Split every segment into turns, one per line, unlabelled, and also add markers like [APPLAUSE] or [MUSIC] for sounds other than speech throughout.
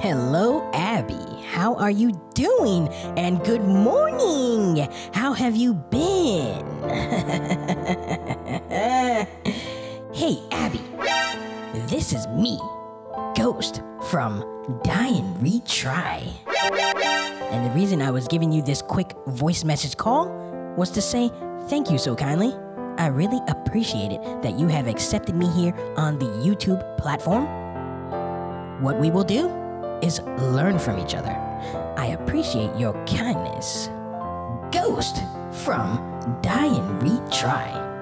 Hello, Abby. How are you doing? And good morning. How have you been? [LAUGHS] hey, Abby. This is me, Ghost from Die and Retry. And the reason I was giving you this quick voice message call was to say thank you so kindly. I really appreciate it that you have accepted me here on the YouTube platform. What we will do is learn from each other. I appreciate your kindness. Ghost from Die and Retry.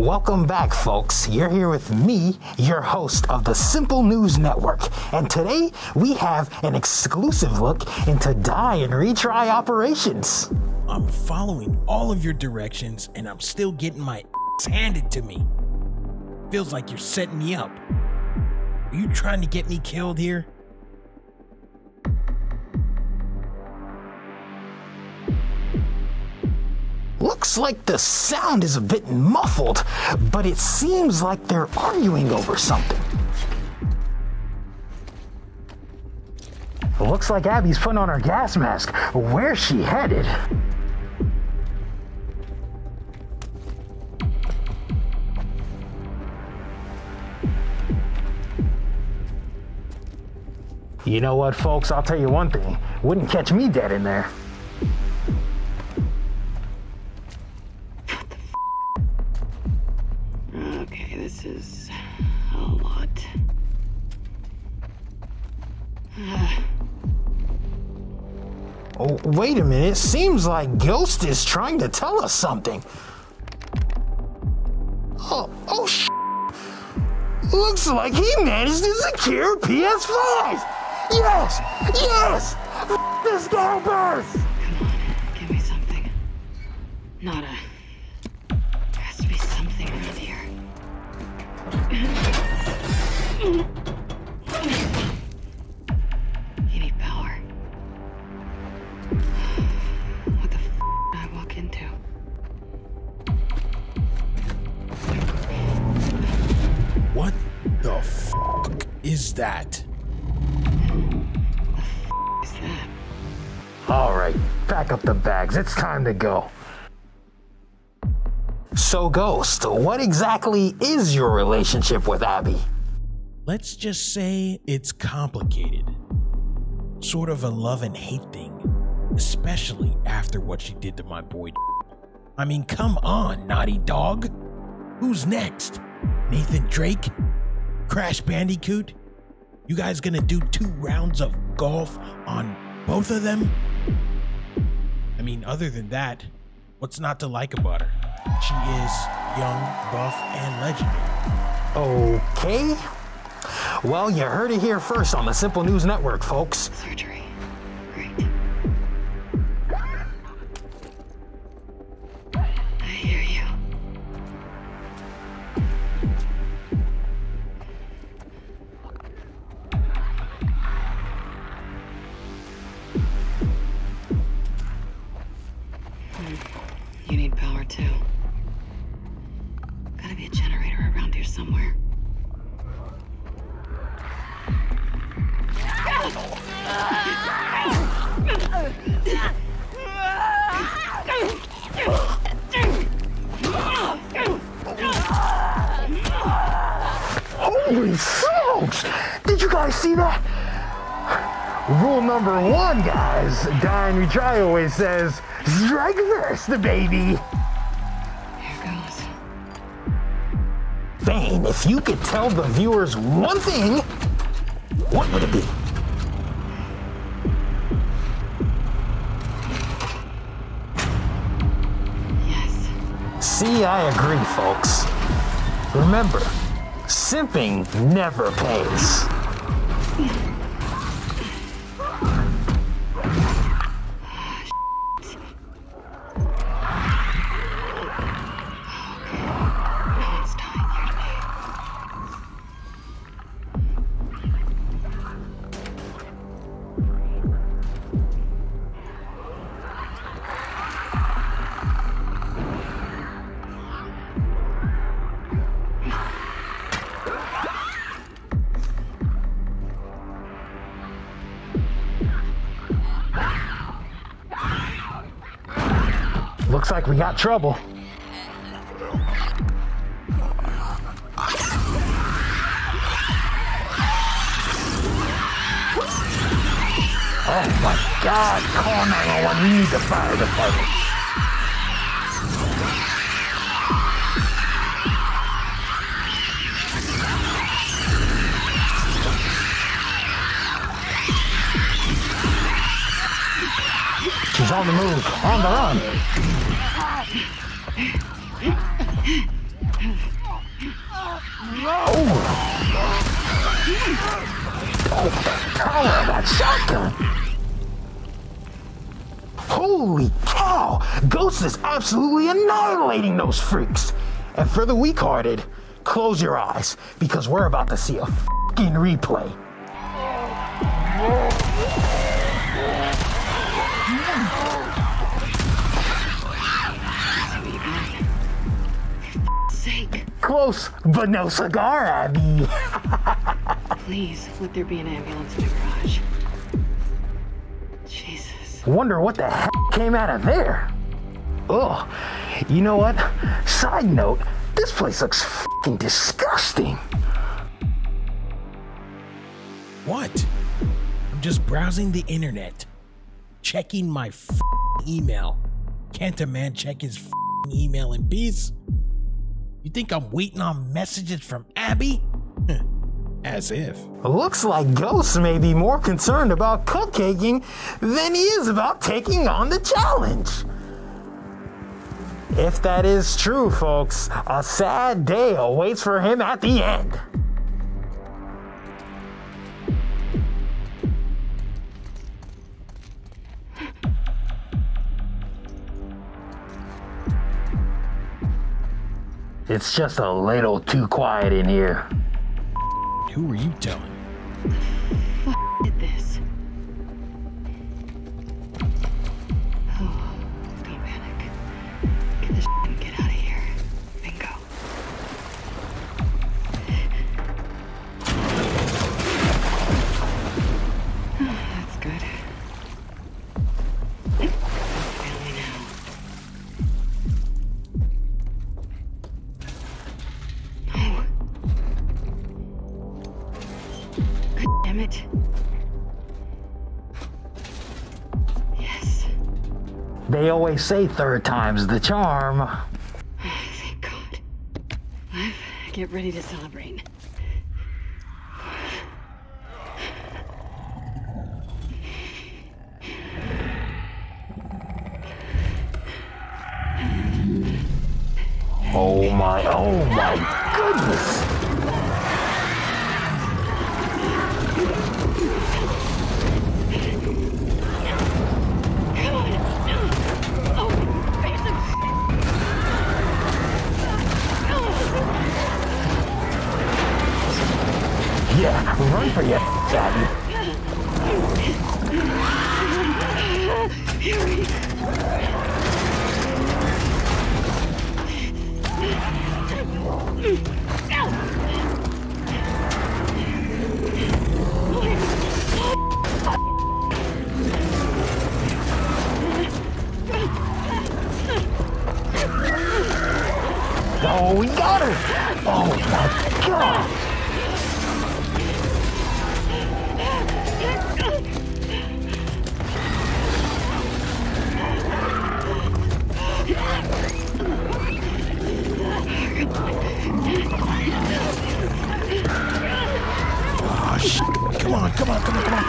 Welcome back, folks. You're here with me, your host of the Simple News Network. And today we have an exclusive look into die and retry operations.
I'm following all of your directions and I'm still getting my ass handed to me. Feels like you're setting me up. Are you trying to get me killed here?
Looks like the sound is a bit muffled, but it seems like they're arguing over something. Looks like Abby's putting on her gas mask. Where's she headed? You know what, folks? I'll tell you one thing. Wouldn't catch me dead in there. [SIGHS] Oh, wait a minute. Seems like Ghost is trying to tell us something. Oh, oh, sh- Looks like he managed to secure PS5. Yes, yes. F- this Galbers.
Come on, give me something. Not a. What the f did I walk into?
What the fuck is that?
Is that?
All right, pack up the bags. It's time to go. So, Ghost, what exactly is your relationship with Abby?
Let's just say it's complicated. Sort of a love and hate thing, especially after what she did to my boy. I mean, come on, naughty dog. Who's next? Nathan Drake? Crash Bandicoot? You guys gonna do two rounds of golf on both of them? I mean, other than that, what's not to like about her? She is young, buff, and legendary.
Okay. Well, you heard it here first on the Simple News Network, folks.
Surgery.
Holy smokes! Did you guys see that? Rule number one, guys, and Retry always says, strike first, baby.
Here goes.
Bane, if you could tell the viewers one thing, what would it be?
Yes.
See, I agree, folks. Remember, simping never pays. Looks like we got trouble. Oh my god, call 911, we need the fire department. She's on the move, on the run. Of that shotgun. Holy cow! Ghost is absolutely annihilating those freaks. And for the weak-hearted, close your eyes because we're about to see a fucking replay. Close, but no cigar, Abby.
Please, let there be an ambulance in the garage. Jesus.
Wonder what the heck came out of there. Ugh. You know what? Side note, this place looks fucking disgusting.
What? I'm just browsing the internet, checking my f- email. Can't a man check his f- email in peace? You think I'm waiting on messages from Abby? As if.
Looks like Ghost may be more concerned about cupcaking than he is about taking on the challenge. If that is true, folks, a sad day awaits for him at the end. It's just a little too quiet in here.
Who are you telling?
They always say third time's the charm. [SIGHS]
Thank God. Liv, get ready to celebrate.
Oh my, oh my goodness. For you, Daddy. Oh, we got her! Oh my god! Oh.
Come on, come on, come on, come on.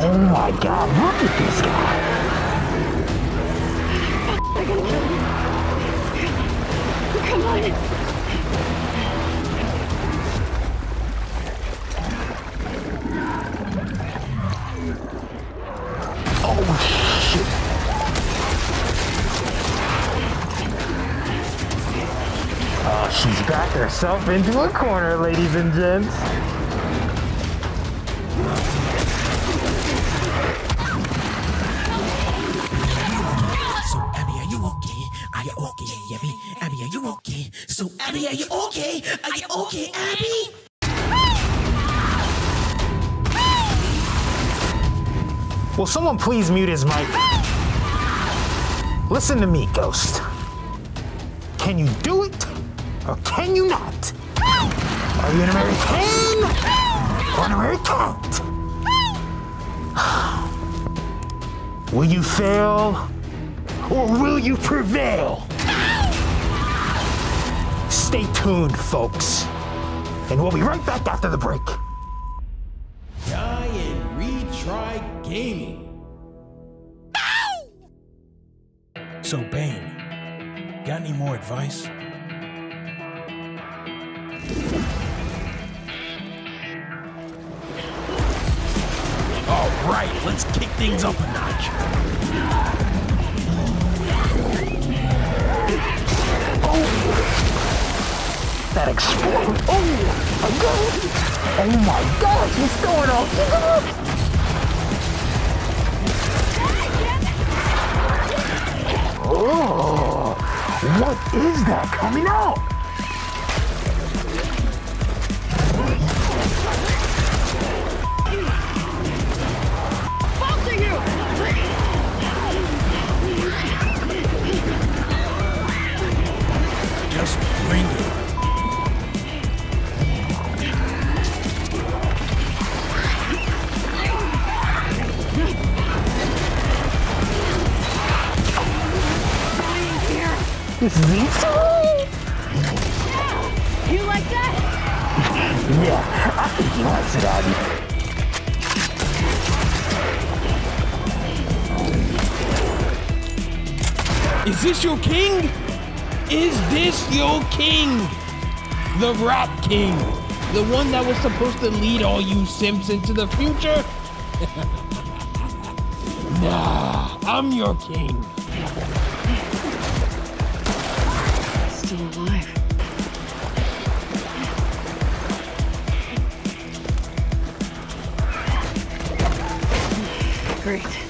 Oh my god, look at this guy.
Come on.
Oh shit. Oh, she's backed herself into a corner, ladies and gents.
Abby, are you okay? Are you okay, Abby?
Will someone please mute his mic? Listen to me, Ghost. Can you do it or can you not? Are you an American or an American? Will you fail or will you prevail? Stay tuned, folks. And we'll be right back after the break.
Die and retry gaming. So, Bane, got any more advice? All right, let's kick things up a notch.
Explode. Oh, oh, my God. Oh my what's going? Oh, what is that coming out? This is.
You like that?
Yeah, I think he likes it.
Is this your king? Is this your king? The Rat King. The one that was supposed to lead all you simps into the future? [LAUGHS] nah, I'm your king.
Still alive. Great.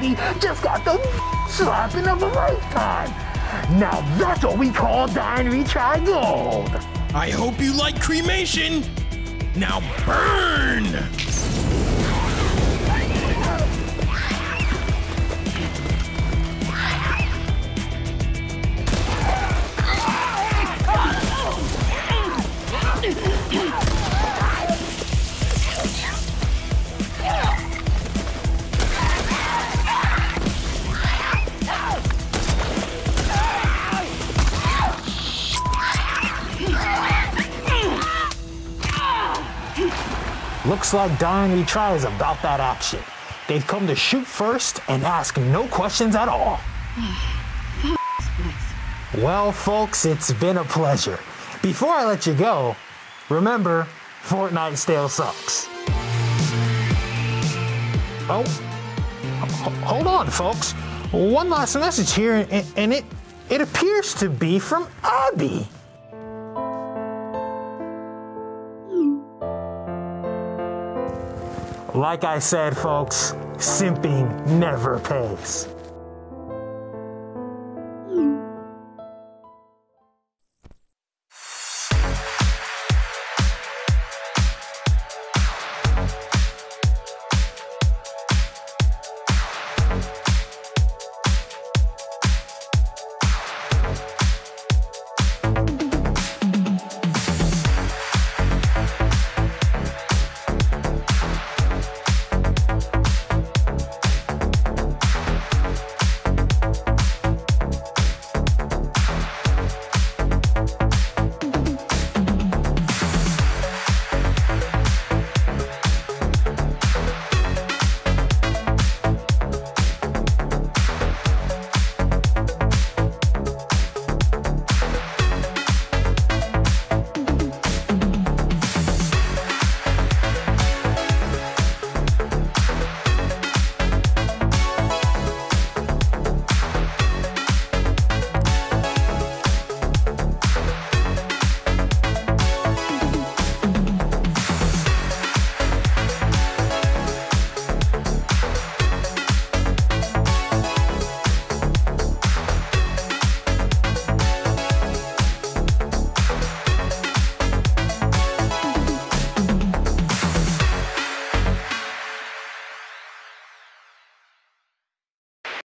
Just got the slapping of a lifetime! Now that's what we call Die and Retry gold!
I hope you like cremation! Now burn!
Looks like and Retry is about that action. They've come to shoot first and ask no questions at all. well, folks, it's been a pleasure. Before I let you go, remember, Fortnite still sucks. Oh, hold on, folks. One last message here, and it it appears to be from Abby. Like I said, folks, simping never pays.